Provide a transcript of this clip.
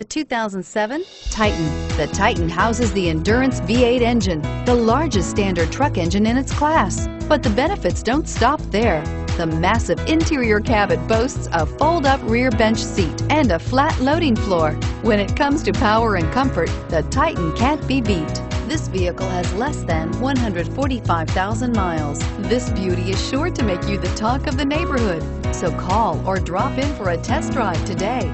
The 2007 Titan. The Titan houses the Endurance V8 engine, the largest standard truck engine in its class. But the benefits don't stop there. The massive interior cabin boasts a fold-up rear bench seat and a flat loading floor. When it comes to power and comfort, the Titan can't be beat. This vehicle has less than 145,000 miles. This beauty is sure to make you the talk of the neighborhood. So call or drop in for a test drive today.